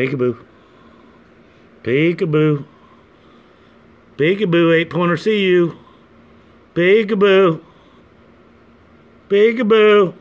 Peekaboo. Peekaboo. Peekaboo, eight pointer, see you. Peekaboo. Peekaboo.